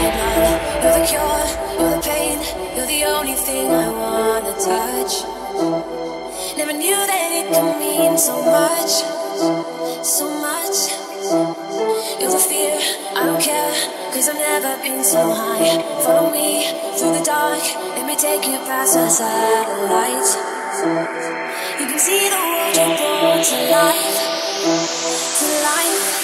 You're the cure, you're the pain, you're the only thing I wanna touch. Never knew that it could mean so much, so much. You're the fear, I don't care, cause I've never been so high. Follow me through the dark, let me take you past the satellites. You can see the world you're born to life, to life.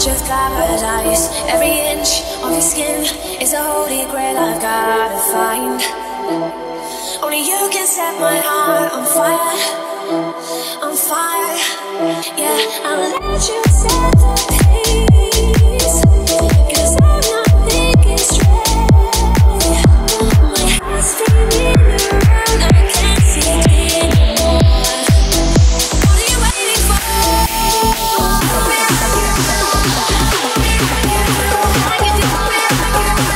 Edge of paradise. Every inch of your skin is a holy grail I've gotta find. Only you can set my heart on fire, on fire. Yeah, I'll let you